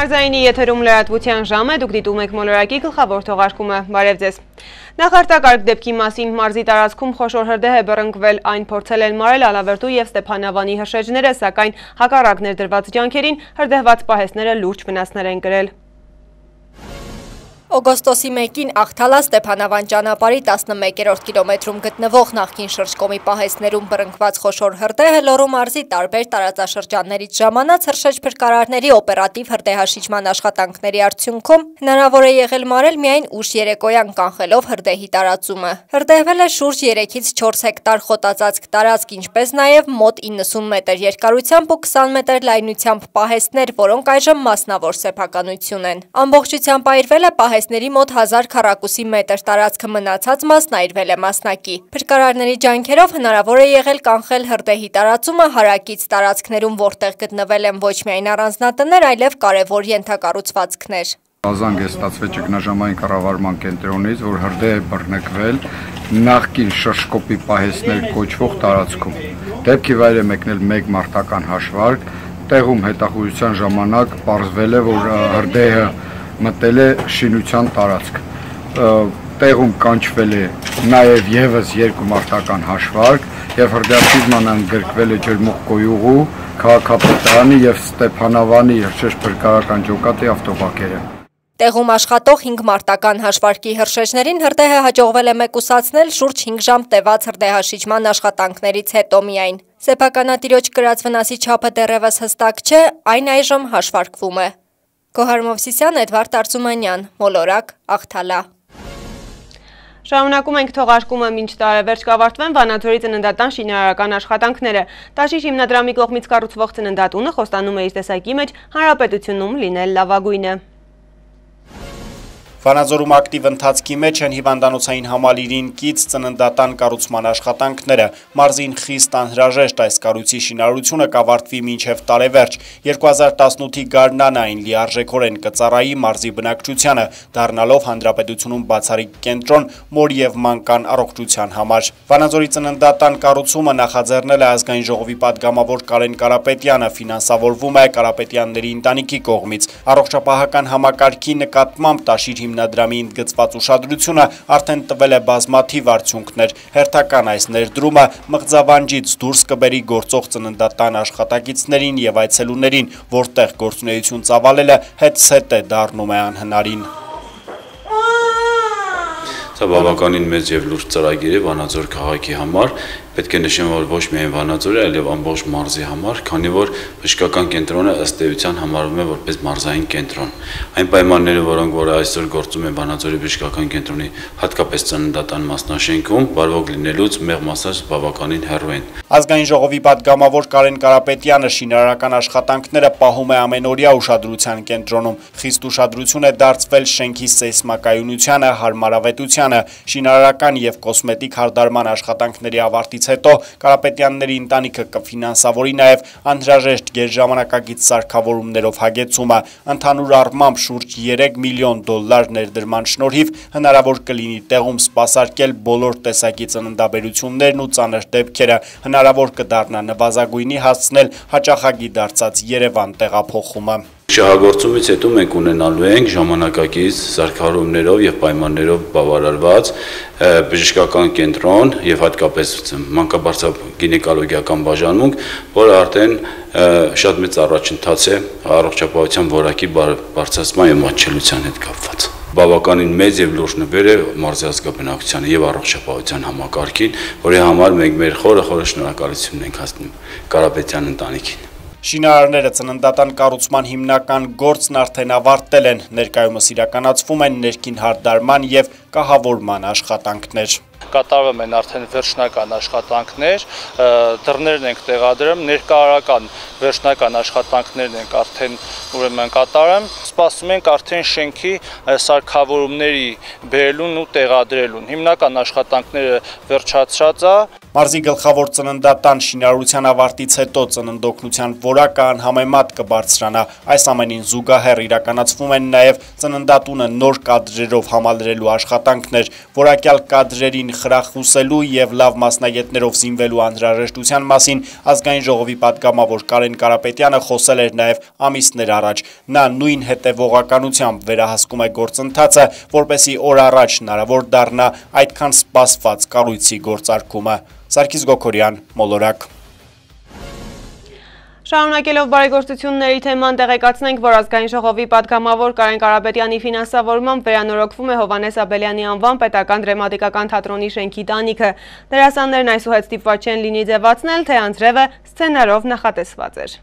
Մարզայինի եթերում լրատվության ժամ է, դուք դիտում եք մոլորակի գլխավոր թողարկումը, բարև ձեզ։ Նախարտակարգ դեպքի մասին մարզի տարածքում խոշոր հրդեհ է բռնկվել, այն փորձել են մարել Ալավերտու և Ստեփանավանի հրշեջները, սակայն հակառակ ներդրված ջանքերին հրդեհված պահեսները լուրջ վնասներ են կրել։ Օգոստոսի 1-ին Աղթալա Ստեփանավան ճանապարհի 11-րդ կիլոմետրում գտնվող նախկին շրջկոմի պահեսներում բռնկված խոշոր հրդեհը Լոռու մարզի տարբեր տարածաշրջաններից ժամանած հրշեջ փրկարարների օպերատիվ հրդեհաշիջման աշխատանքների արդյունքում հնարավոր է եղել մարել միայն ուշ երեկոյան կանխելով հրդեհի տարածումը։ Հրդեհվել է շուրջ 3-ից 4 հեկտար խոտածածկ տարածք, ինչպես նաև մոտ 90 մետր երկարությամբ ու 20 մետր լայնությամբ պահեսներ, որոնք այժմ մասնավոր սեփականություն են։ Ամբողջությամբ այրվել է պահես պահեսների մոտ 1000 քառակուսի մետր տարածքը մնացած մասն այրվել է մասնակի։ Փրկարարների ջանքերով հնարավոր է եղել կանխել հրդեհի տարածումը հարակից տարածքներում, որտեղ գտնվել են ոչ միայն առանձնատներ, այլև կարևոր ենթակառուցվածքներ։ Ազանգ է ստացվել ճգնաժամային կառավարման կենտրոնից, որ հրդեհ է բռնկվել նախկին շրջկոպի պահեսներ կոչվող տարածքում։ Դեպքի վայր է մեկնել մեկ մարտական հաշվարկ, տեղում հետախուզության ժամանակ պարզվել է, որ հրդեհը մտել է շինության տարածք։ Տեղում կանչվել է նաև եւս երկու մարտական հաշվարկ եւ հրդեհացիզման ընդգրկվել է ջերմուխ կոյուղու, քաղաքապետարանի եւ Ստեփանավանի հրշեջ փրկարարական ջոկատի ավտոբակերը։ Տեղում աշխատող 5 մարտական հաշվարկի հրշեջներին հրդեհը հաջողվել է մեկուսացնել շուրջ 5 ժամ տևած հրդեհաշիջման աշխատանքներից հետո միայն։ Սեփականատիրոջ կրած վնասի չափը դեռևս հստակ չէ, այն այժմ հաշվարկվում է։ Գոհար Մովսիսյան, Էդվարդ Արծումանյան, Մոլորակ, Աղթալա։ Շարունակում ենք թողարկումը մինչ տարեվերջ կավարտվեն Վանաձորի ծննդատան շինարարական աշխատանքները։ Տաշիշ հիմնադրամի կողմից կառուցվող ծննդատունը խոստանում է իր տեսակի մեջ հանրապետությունում լինել լավագույնը։ Վանաձորում ակտիվ ընթացքի մեջ են հիվանդանոցային համալիրին կից ծննդատան կարուցման աշխատանքները։ Մարզին խիստ անհրաժեշտ այս կարուցի շինարությունը կավարտվի մինչև տարևերջ։ 2018-ի գարնան այն լիարժեքորեն կծարայի մարզի բնակչությանը, դառնալով հանրապետությունում բացարիք կենտրոն մոր և մանկան առողջության համար։ Վանաձորի ծննդատան կառուցումը նախաձեռնել է ազգային ժողովի падգամավոր Կարեն Կարապետյանը, ֆինանսավորվում է Կարապետյանների ընտանիքի կողմից։ Առողջապահական համակարգի նկատմամբ տաշիր հիմնադրամի ընդգծված ուշադրությունը արդեն տվել է բազմաթիվ արդյունքներ։ Հերթական այս ներդրումը մղձավանջից դուրս կբերի գործող ծննդատան աշխատակիցներին եւ այցելուներին, որտեղ գործունեություն ծավալելը հետսետ է դառնում է անհնարին։ Սա բավականին մեծ եւ լուրջ ծրագիր է Վանաձոր քաղաքի համար, Պետք է նշեմ, որ ոչ միայն Վանաձորի, այլև ամբողջ մարզի համար, քանի որ բժշկական կենտրոնը ըստ էության համարվում է որպես մարզային կենտրոն։ Այն պայմանները, որոնք որ այսօր գործում են Վանաձորի բժշկական կենտրոնի հատկապես ծննդատան մասնաշենքում, բարվոք լինելուց մեղմ ասած բավականին հեռու են։ Ազգային ժողովի պատգամավոր Կարեն Կարապետյանը շինարարական աշխատանքները պահում է ամենօրյա ուշադրության կենտրոնում։ Խիստ ուշադրություն է դարձվել շենքի սեյսմակայունությանը, հարմարավետությանը, շինարարական եւ կոսմետիկ հարդարման աշխատանքների ավարտից հետո Կարապետյանների ընտանիքը կֆինանսավորի նաև անհրաժեշտ գերժամանակագից սարքավորումներով հագեցումը։ Ընդհանուր առմամբ շուրջ 3 միլիոն դոլար ներդրման շնորհիվ հնարավոր կլինի տեղում սպասարկել բոլոր տեսակի ծննդաբերություններն ու ծանր դեպքերը, հնարավոր կդառնա նվազագույնի հասցնել հաճախագի դարձած Երևան տեղափոխումը։ Շահագործումից հետո մենք ունենալու ենք ժամանակակից սարքարումներով եւ պայմաններով բավարարված բժշկական կենտրոն եւ հատկապես մանկաբարձավ գինեկոլոգիական բաժանմունք, որը արդեն շատ մեծ առաջընթաց է առողջապահության որակի բարձրացման եւ մատչելիության հետ կապված բավականին մեծ եւ լուրջ նվեր է մարզի ազգաբնակչությանը եւ առողջապահության համակարգին, որի համար մենք մեր խորը խորը շնորհակալություն ենք հասնում Կարապետյան ընտանիքին։ Շինարարները ծննդատան կառուցման հիմնական գործն արդեն ավարտել են, ներկայումս իրականացվում են ներքին հարդարման եւ կահավորման աշխատանքներ կատարվում են արդեն վերջնական աշխատանքներ, դռներն ենք տեղադրում, ներկայարական վերջնական աշխատանքներն ենք արդեն ուրեմն կատարում։ Սպասում ենք արդեն շենքի սարքավորումների բերելուն ու տեղադրելուն։ Հիմնական աշխատանքները վերջացած է։ Մարզի գլխավոր ծննդատան շինարարության ավարտից հետո ծննդօգնության որակը անհամեմատ կբարձրանա։ Այս ամենին զուգահեռ իրականացվում են նաև ծննդատունը նոր կադրերով համալրելու աշխատանքներ, որակյալ կադրերին ժողովրդին խրախուսելու և լավ մասնագետներով զինվելու անհրաժեշտության մասին ազգային ժողովի պատգամավոր Կարեն Կարապետյանը խոսել էր նաև ամիսներ առաջ։ Նա նույն հետևողականությամբ վերահասկում է գործընթացը, որպեսի օր առաջ հնարավոր դառնա այդքան սպասված կառույցի գործարկումը։ Սարգիս Գոքորյան, Մոլորակ։ Շարունակելով բարեգործությունների թեման տեղեկացնենք, որ ազգային ժողովի պատգամավոր Կարեն Կարապետյանի ֆինանսավորմամբ վերանորոգվում է Հովանես Աբելյանի անվան պետական դրամատիկական թատրոնի շենքի տանիքը։ Դերասաններն այսուհետ ստիպված չեն լինի ձևացնել, թե անձրևը սցենարով նախատեսված էր։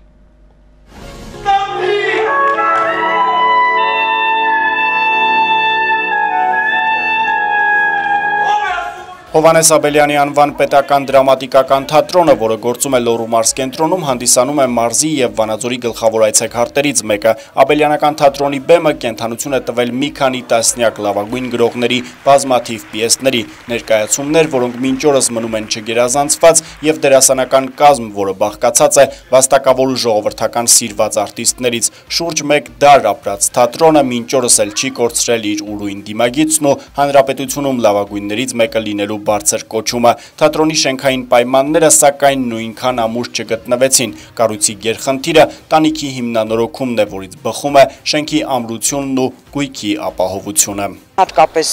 Հովանես Աբելյանի անվան պետական դրամատիկական թատրոնը, որը գործում է Լոռու մարզ կենտրոնում, հանդիսանում է մարզի եւ Վանաձորի գլխավոր այցեքարտերից մեկը։ Աբելյանական թատրոնի բեմը կենթանություն է տվել մի քանի տասնյակ լավագույն գրողների բազմաթիվ պիեսների, ներկայացումներ, որոնք մինչ օրս մնում են չգերազանցված եւ դերասանական կազմ, որը բաղկացած է վաստակավոր ժողովրդական սիրված արտիստներից։ Շուրջ 1 դար ապրած թատրոնը մինչ օրս էլ չի կորցրել իր ուրույն դիմագիծն ու հանրապետությունում լավագույններից մեկը լինելու բարձր կոչումը։ Թատրոնի շենքային պայմանները սակայն նույնքան ամուր չգտնվեցին։ Կառույցի գերխնդիրը տանիքի հիմնանորոգումն է, որից բխում է շենքի ամրությունն ու գույքի ապահովությունը։ Հատկապես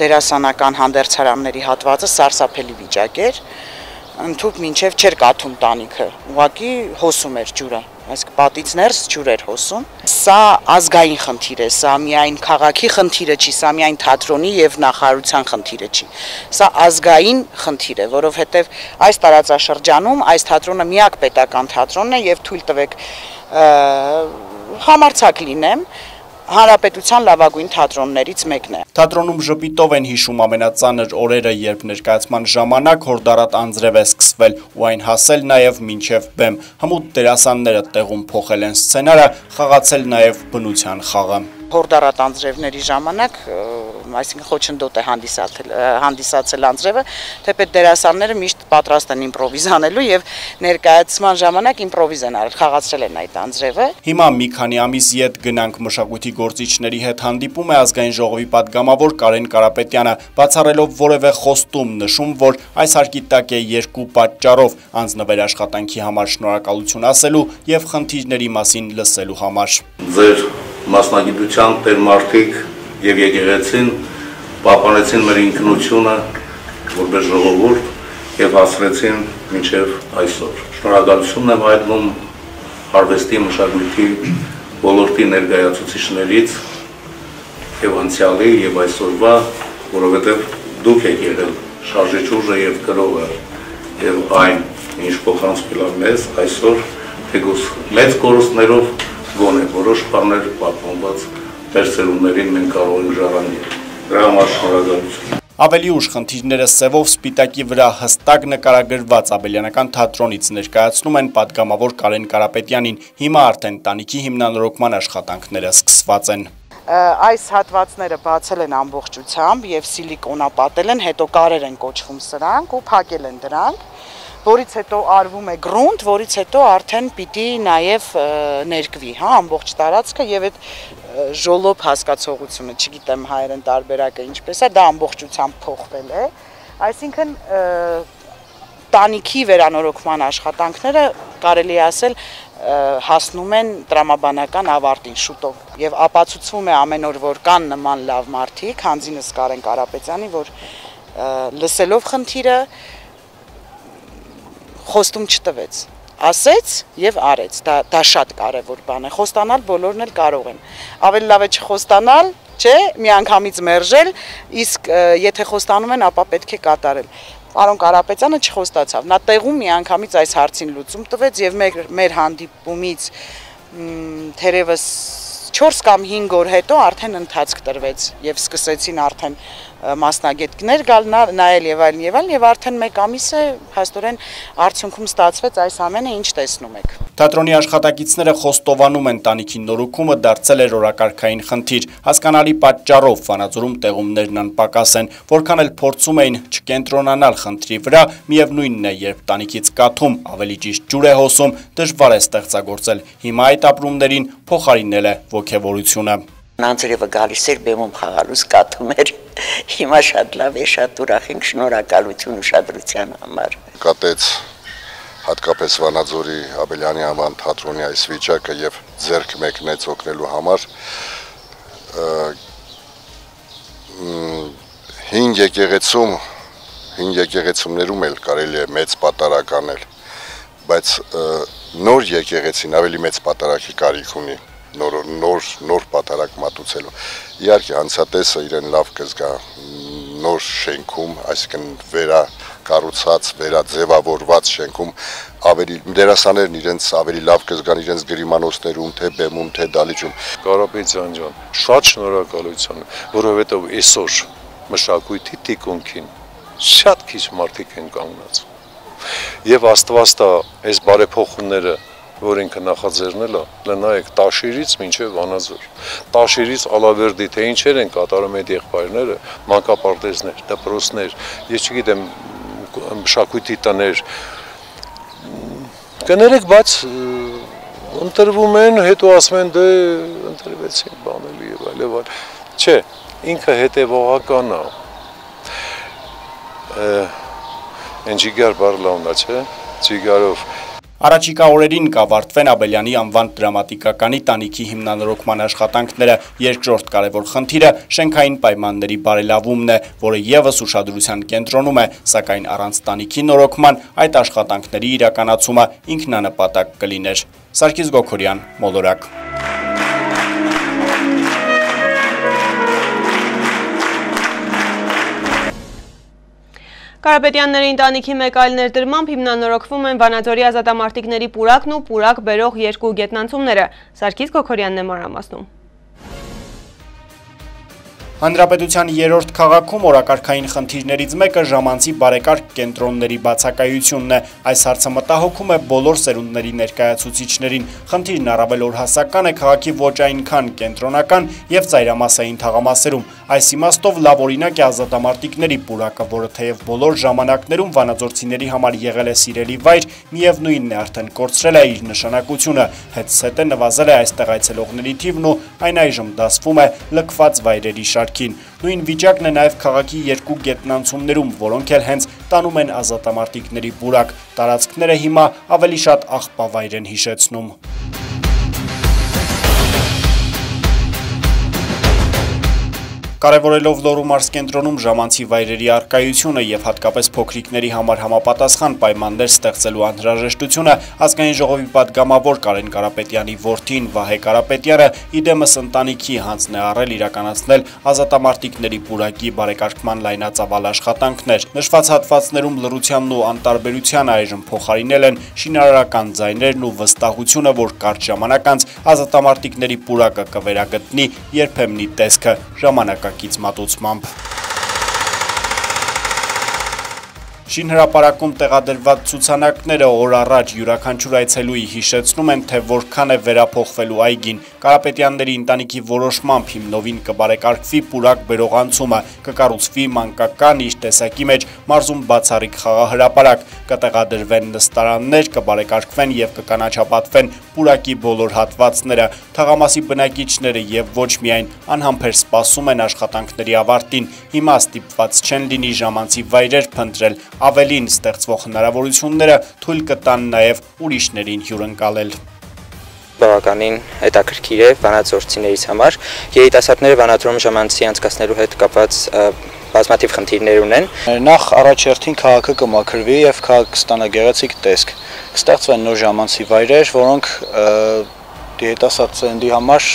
դերասանական հանդերձարանների հատվածը սարսափելի վիճակ էր ընդհուպ մինչև չէր կաթում տանիքը, ուղակի հոսում էր ջուրը, այս պատից ներս ջուր էր հոսում։ Սա ազգային խնդիր է, սա միայն քաղաքի խնդիրը չի, սա միայն թատրոնի եւ նախարարության խնդիրը չի։ Սա ազգային խնդիր է, որովհետեւ այս տարածաշրջանում այս թատրոնը միակ պետական թատրոնն է եւ թույլ տվեք համարցակ լինեմ, հանրապետության լավագույն թատրոններից մեկն է։ Թատրոնում ժպիտով են հիշում ամենածանր օրերը, երբ ներկայացման ժամանակ հորդարատ անձրև է սկսվել ու այն հասել նաև մինչև բեմ։ Հմուտ դերասանները տեղում փոխել են սցենարը, խաղացել նաև բնության խաղը հորդարատ անձրևների ժամանակ, այսինքն խոչընդոտ է հանդիսացել, հանդիսացել անձրևը, թեպետ դերասանները միշտ պատրաստ են իմպրովիզանելու եւ ներկայացման ժամանակ իմպրովիզ են արել, խաղացրել են այդ անձրևը։ Հիմա մի քանի ամիս իդ գնանք մշակույթի գործիչների հետ հանդիպում է ազգային ժողովի падգամավոր Կարեն Կարապետյանը, բացառելով որևէ խոստում նշում, որ այս հարկի տակ է երկու պատճառով՝ անձնվեր աշխատանքի համար շնորհակալություն ասելու եւ խնդիրների մասին լսելու համար։ Ձեր մասնագիտության տերմարտիկ եւ եկեղեցին պահպանեցին մեր ինքնությունը որպես ժողովուրդ եւ հասրեցին մինչեւ այսօր։ Շնորհակալություն եմ հայտնում արվեստի մշակույթի ոլորտի ներկայացուցիչներից եւ անցյալի եւ այսօրվա, որովհետեւ դուք եք եղել շարժիչ ուժը եւ գրողը եւ այն ինչ փոխանցվել է մեզ այսօր թեկուս մեծ կորուստներով գոնե որոշ բաներ պատմված մեր ծերուններին մենք կարող ենք ժառանգել։ Դրա համար շնորհակալություն։ Ավելի ուշ խնդիրները սևով սպիտակի վրա հստակ նկարագրված Աբելյանական թատրոնից ներկայացնում են պատգամավոր Կարեն Կարապետյանին։ Հիմա արդեն տանիքի հիմնանորոգման աշխատանքները սկսված են այս հատվածները բացել են ամբողջությամբ եւ սիլիկոնապատել են, հետո կարեր են կոչվում սրանք ու փակել են դրանք որից հետո արվում է գրունտ, որից հետո արդեն պիտի նաև ներկվի, հա, ամբողջ տարածքը եւ այդ ժոլոբ հասկացողությունը, չգիտեմ հայերեն տարբերակը ինչպես է, դա ամբողջությամբ փոխվել է։ Այսինքն տանիքի վերանորոգման աշխատանքները կարելի ասել հասնում են տրամաբանական ավարտին շուտով եւ ապացուցվում է ամեն օր որ կան նման լավ մարդիկ, հանձինս Կարեն Կարապետյանի, որ լսելով խնդիրը խոստում չտվեց ասեց եւ արեց դա դա շատ կարեւոր բան է խոստանալ բոլորն էլ կարող են ավելի լավ է չխոստանալ չէ միանգամից մերժել իսկ եթե խոստանում են ապա պետք է կատարել Պարոն Կարապետյանը չխոստացավ։ Նա տեղում միանգամից այս հարցին լուծում տվեց եւ մեր մեր հանդիպումից թերևս 4 կամ 5 օր հետո արդեն ընթացք տրվեց եւ սկսեցին արդեն մասնագետներ գալ նայել եւ այլն եւ այլն եւ արդեն 1 ամիս է հաստորեն արդյունքում ստացվեց այս ամենը ինչ տեսնում եք։ Թատրոնի աշխատակիցները խոստովանում են տանիքի նորոգումը դարձել էր օրակարգային խնդիր։ Հասկանալի պատճառով Վանաձորում տեղումներն անպակաս են, որքան էլ փորձում էին չկենտրոնանալ խնդրի վրա, միևնույնն է, երբ տանիքից կաթում ավելի ճիշտ ջուր է հոսում, դժվար է ստեղծագործել։ Հիմա այդ ապրումներին փոխարինել է ողջավորությունը։ Անձրևը գալիս էր բեմում խաղալուց կաթում էր։ Հիմա շատ լավ է, շատ ուրախ ենք, շնորհակալություն ուշադրության համար։ Կատեց հատկապես Վանաձորի Աբելյանի անվան թատրոնի այս վիճակը եւ ձերք մեկնեց օգնելու համար հին եկեղեցում հին եկեղեցումներում էլ կարելի է մեծ պատարակ անել բայց նոր եկեղեցին ավելի մեծ պատարակի կարիք ունի նոր նոր նոր պատարակ մատուցելու իհարկե անցատեսը իրեն լավ կզգա նոր շենքում այսինքն վերա կառուցած, վերաձևավորված շենքում ավելի դերասաներն իրենց ավելի լավ կզգան իրենց գրիմանոցներում, թե բեմում, թե դալիճում։ Կարապետյան ջան, շատ շնորհակալություն, որովհետև այսօր մշակույթի տիկունքին շատ քիչ մարդիկ են կանգնած։ Եվ Աստվածտա այս բարեփոխումները որ ինքը նախաձեռնել է, լնայեք Տաշիրից մինչև Վանաձոր։ Տաշիրից Ալավերդի թե ինչեր են կատարում այդ եղբայրները, մանկապարտեզներ, դպրոցներ, ես չգիտեմ մշակույթի տներ կներեք, բայց ընտրվում են, հետո ասում են դե ընտրվեցին բանելի եւ այլ եւ այլ։ Չէ, ինքը հետեւողական է։ Են ջիգար բարլավնա, չէ։ Ջիգարով Առաջիկա օրերին կավարտվեն Աբելյանի անվան դրամատիկականի տանիքի հիմնանորոգման աշխատանքները երկրորդ կարևոր խնդիրը շենքային պայմանների բարելավումն է, որը եւս ուշադրության կենտրոնում է, սակայն առանց տանիքի նորոգման այդ աշխատանքների իրականացումը ինքնանպատակ կլիներ։ Սարգիս Գոքորյան, Մոլորակ Կարապետյանների ընտանիքի մեկ այլ ներդրմամբ հիմնանորոգվում են Վանաձորի ազատամարտիկների պուրակն ու պուրակ բերող երկու գետնանցումները։ Սարգիս Գոքորյանն է մանրամասնում։ Հանրապետության երրորդ քաղաքում օրակարգային խնդիրներից մեկը ժամանցի բարեկարգ կենտրոնների բացակայությունն է։ Այս հարցը մտահոգում է բոլոր սերունդների ներկայացուցիչներին։ Խնդիրն առավել օրհասական է քաղաքի ոչ այնքան կենտրոնական եւ ծայրամասային թաղամասերում։ Այս իմաստով լավ օրինակ է ազատամարտիկների պուրակը, որը թեև բոլոր ժամանակներում վանաձորցիների համար եղել է սիրելի վայր, միևնույնն է արդեն կորցրել է իր նշանակությունը։ Հետսհետե նվազել է այստեղ այցելողների թիվն ու այն այժմ դասվում է լքված վայրերի շարքին։ Նույն վիճակն է նաև քաղաքի երկու գետնանցումներում, որոնք էլ հենց տանում են ազատամարտիկների պուրակ։ Տարածքները հիմա ավելի շատ աղբավայր են հիշեցնում։ Կարևորելով լորու մարս կենտրոնում ժամանցի վայրերի արկայությունը և հատկապես փոքրիքների համար համապատասխան պայմաններ ստեղծելու անհրաժեշտությունը ազգային ժողովի պատգամավոր Կարեն Կարապետյանի որդին Վահե Կարապետյանը իդեմս ընտանիքի հանձն է առել իրականացնել ազատամարտիկների բուրակի բարեկարգման լայնածավալ աշխատանքներ։ Նշված հատվածներում լրությանն ու անտարբերությանը այժմ փոխարինել են շինարարական ձայներն ու վստահությունը, որ կարճ ժամանակ անց ազատամարտիկների բուրակը կվերագտնի երբեմնի տեսքը ժամանակա որակակից մատուցմամբ։ Շինհրապարակում տեղադրված ցուցանակները օր առաջ յուրաքանչյուր այցելուի հիշեցնում են, թե որքան է վերափոխվելու այգին։ Կարապետյանների ընտանիքի որոշմամբ հիմնովին կբարեկարգվի պուրակ բերողանցումը, կկառուցվի մանկական իր տեսակի մեջ մարզում բացառիկ խաղահրապարակ, կտեղադրվեն նստարաններ, կբարեկարգվեն եւ կկանաչապատվեն պուրակի բոլոր հատվածները։ Թաղամասի բնակիչները եւ ոչ միայն անհամբեր սպասում են աշխատանքների ավարտին։ Հիմա ստիպված չեն լինի ժամանցի վայրեր փնտրել ավելին ստեղծվող հնարավորությունները թույլ կտան նաև ուրիշներին հյուրընկալել բավականին հետաքրքիր է վանաձորցիներից համար։ Երիտասարդները վանաձորում ժամանցի անցկացնելու հետ կապված բազմաթիվ խնդիրներ ունեն։ Նախ առաջերտին քաղաքը կմաքրվի եւ քաղաքը կստանա գեղեցիկ տեսք։ Կստեղծվեն նոր ժամանցի վայրեր, որոնք երիտասարդ ծննդի համար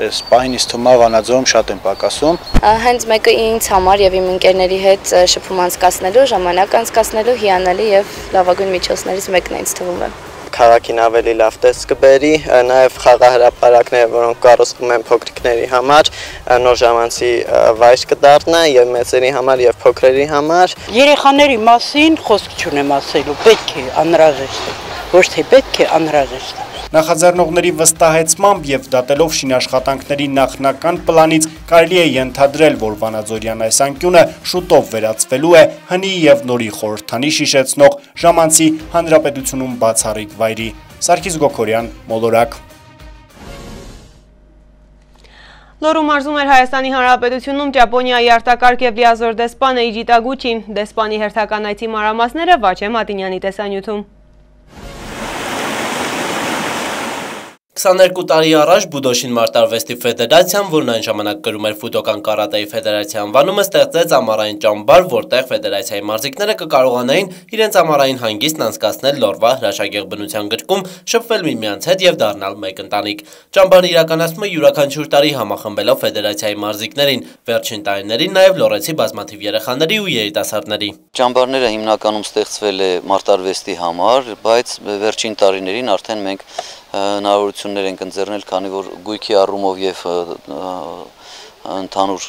այս պահին ինձ թվում է Վանաձորում շատ են պակասում։ Հենց մեկը ինձ համար եւ իմ ընկերների հետ շփում անցկացնելու, ժամանակ անցկացնելու հիանալի եւ լավագույն միջոցներից մեկն է ինձ թվում է։ քաղաքին ավելի լավ տեսք կբերի, նաև խաղահրապարակները, որոնք կառուցվում են փոքրիկների համար, նոր ժամանցի վայր կդառնա եւ մեծերի համար եւ փոքրերի համար։ Երեխաների մասին խոսք չունեմ ասելու, պետք է անհրաժեշտ է, ոչ թե պետք է անհրաժեշտ է։ Նախաձեռնողների վստահեցմամբ եւ դատելով շինաշխատանքների նախնական պլանից կարելի է ենթադրել, որ Վանաձորյան այս անկյունը շուտով վերածվելու է հնի եւ նորի խորհրդանի շիշեցնող ժամանցի հանրապետությունում բացառիկ վայրի։ Սարգիս Գոքորյան, Մոլորակ։ Լորու մարզում էր Հայաստանի Հանրապետությունում Ճապոնիայի արտակարգ և լիազոր դեսպան Էիջի Տագուչին, դեսպանի հերթական այցի մարամասները Վաչե Մատինյանի տեսանյութում։ 22 տարի առաջ Բուդոշին մարտարվեստի ֆեդերացիան, որն այն ժամանակ կրում էր ֆուտոկան կարատեի ֆեդերացիան վանումը, ստեղծեց ամարային ճամբար, որտեղ ֆեդերացիայի մարզիկները կկարողանային իրենց ամարային հանգիստն անցկացնել լորվա հրաշագեղ բնության գրկում, շփվել միմյանց հետ եւ դառնալ մեկ ընտանիք։ Ճամբարն իրականացվում է յուրաքանչյուր տարի համախմբելով ֆեդերացիայի մարզիկներին, վերջին տարիներին նաեւ լորեցի բազմաթիվ երեխաների ու երիտասարդների։ Ճամբարները հիմնականում ստեղծվել է մարտարվեստի համար, բայց վերջին տարիներին արդեն մենք հնարավորություններ ենք ընձեռնել, քանի որ գույքի առումով եւ ընդհանուր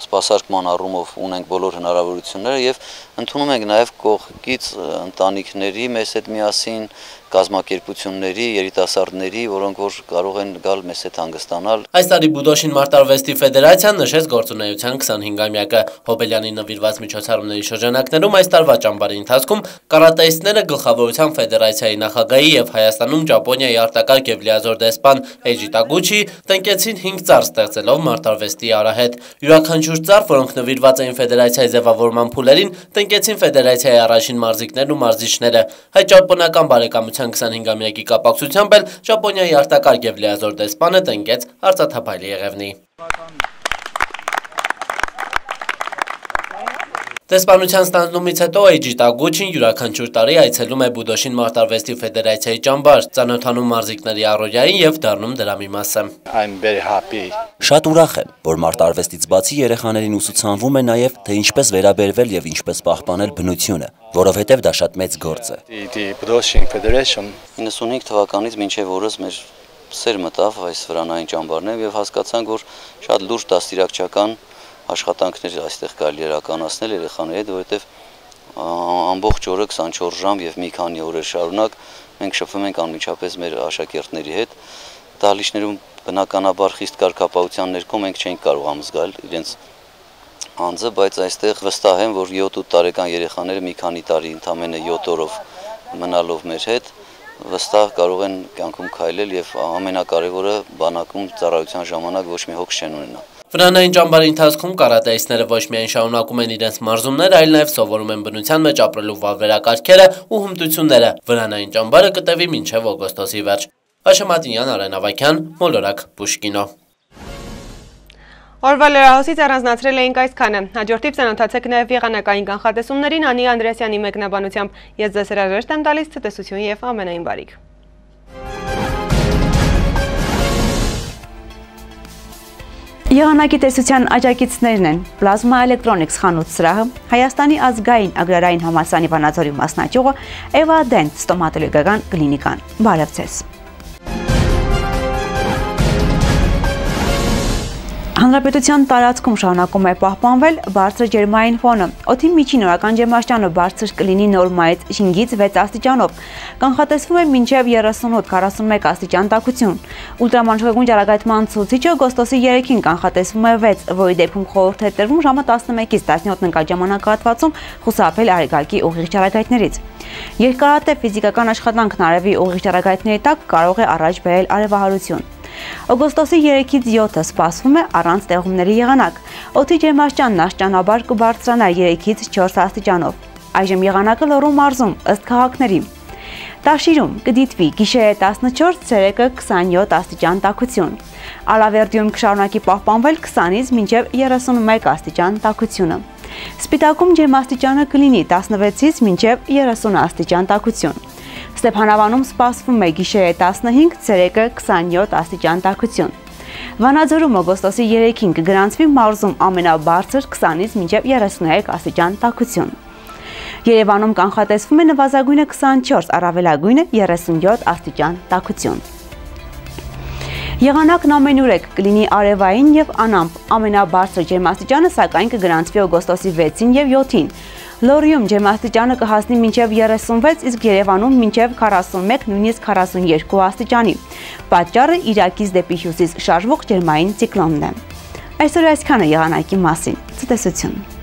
սպասարկման առումով ունենք բոլոր հնարավորությունները եւ ընդունում ենք նաեւ կողքից ընտանիքների մեզ հետ միասին կազմակերպությունների, երիտասարդների, որոնք որ կարող են գալ մեզ հետ հանգստանալ։ Այս տարի Բուդոշին մարտարվեստի ֆեդերացիան նշեց գործունեության 25-ամյակը։ Հոբելյանի նվիրված միջոցառումների շրջանակներում այս տարվա ճամբարի ընթացքում կարատեիստները գլխավորության ֆեդերացիայի նախագահի եւ Հայաստանում Ճապոնիայի արտակարգ եւ լիազոր դեսպան Էջի Տագուչի տնկեցին 5 ծառ ստեղծելով մարտարվեստի արահետ։ Յուրաքանչյուր ծառ, որոնք նվիրված էին ֆեդերացիայի ձևավորման փուլերին, տնկեցին ֆեդերացիայի առաջին մարզիկներն ու մարզիչները։ Հայ-ճապոնական բարեկամության Հայաստան 25-ամյակի կապակցությամբ էլ Ճապոնիայի արտակարգ եւ լիազոր դեսպանը տնկեց արծաթափայլի Եղևնի։ Դեսպանության ստանձնումից հետո Էջի Տագուչին յուրաքանչյուր տարի այցելում է Բուդոշին մարտարվեստի ֆեդերացիայի ճամբար, ծանոթանում մարզիկների առօրյային եւ դառնում դրա մի մասը։ Շատ ուրախ եմ, որ մարտարվեստից բացի երեխաներին ուսուցանվում է նաեւ թե ինչպես վերաբերվել եւ ինչպես պահպանել բնությունը, որովհետեւ դա շատ մեծ գործ է։ 95 թվականից մինչև օրս մեր սեր մտավ այս վրանային ճամբարներով եւ հասկացանք, որ շատ լուրջ դաստիարակչական աշխատանքներ այստեղ կարելի իրականացնել երեխաների հետ, որովհետև ամբողջ օրը 24 ժամ եւ մի քանի օրեր շարունակ մենք շփվում ենք անմիջապես մեր աշակերտների հետ։ Դահլիճներում բնականաբար խիստ կարգապահության ներքո մենք չենք կարող ամզգալ իրենց անձը, բայց այստեղ վստահ եմ, որ 7-8 տարեկան երեխաները մի քանի տարի ընդամենը 7 օրով մնալով մեր հետ վստահ կարող են կյանքում քայլել եւ ամենակարևորը բանակում ծառայության ժամանակ ոչ մի հոգ չեն ունենա։ Վրանային ճամբարի ընթացքում կարատեիստները ոչ միայն շարունակում են իրենց մարզումներ, այլ նաև սովորում են բնության մեջ ապրելու վավերակարգերը ու հմտությունները։ Վրանային ճամբարը կտևի մինչև օգոստոսի վերջ։ Աշմատինյան Արեն Ավակյան, Մոլորակ, Պուշկինո։ Օրվա լրահոսից առանձնացրել էինք այս քանը։ Հաջորդիվ ծանոթացեք նաև եղանակային կանխատեսումներին Անի Անդրեսյանի մեկնաբանությամբ։ Ես ձեզ հրաժեշտ եմ տալիս ցտեսություն եւ ամենայն բարիք։ Եղանակի տեսության աջակիցներն են Պլազմա Էլեկտրոնիկս խանութ սրահը, Հայաստանի ազգային ագրարային համալսարանի Վանաձորի մասնաճյուղը, Էվա Դենտ ստոմատոլոգիական կլինիկան։ Բարև ձեզ։ Հանրապետության տարածքում շարունակում է պահպանվել բարձր ջերմային ֆոնը։ Օդի միջին օրական ջերմաստիճանը բարձր կլինի նորմայից 5-ից 6 աստիճանով։ Կանխատեսվում է մինչև 38-41 աստիճան տաքություն։ Ուլտրամանուշակագույն ճառագայթման ցուցիչը օգոստոսի 3-ին կանխատեսվում է 6, որի դեպքում խորհուրդ է տրվում ժամը 11-ից 17 ընկալ ժամանակահատվածում խուսափել արեգակի ուղիղ ճառագայթներից։ Երկարատև ֆիզիկական աշխատանքն արևի ուղիղ ճառագայթների տակ կարող է առաջ բերել արևահարություն։ Օգոստոսի 3-ից 7-ը սպասվում է առանց տեղումների եղանակ։ Օդի ջերմաստիճանն աշճանաբար կբարձրանա 3-ից 4 աստիճանով։ Այժմ եղանակը Լոռու մարզում ըստ քաղաքների։ Տաշիրում կդիտվի գիշերը 14, ցերեկը 27 աստիճան տաքություն։ Ալավերդիում կշարունակի պահպանվել 20-ից մինչև 31 աստիճան տաքությունը։ Սպիտակում ջերմաստիճանը կլինի 16-ից մինչև 30 աստիճան տաքություն։ Ստեփանավանում սպասվում է գիշերը 15, ցերեկը 27 աստիճան տաքություն։ Վանաձորում օգոստոսի 3-ին կգրանցվի մարզում ամենաբարձր 20-ից մինչև 33 աստիճան տաքություն։ Երևանում կանխատեսվում է նվազագույնը 24, առավելագույնը 37 աստիճան տաքություն։ Եղանակն ամենուրեք կլինի արևային եւ անամպ, ամենաբարձր ջերմաստիճանը սակայն կգրանցվի օգոստոսի 6-ին եւ 7-ին։ Լորիում ջերմաստիճանը կհասնի մինչև 36, իսկ Երևանում մինչև 41, նույնիսկ 42 աստիճանի։ Պատճառը Իրաքից դեպի հյուսիս շարժվող ջերմային ցիկլոնն է։ Այսօր այսքանը եղանակի մասին։ Ցտեսություն։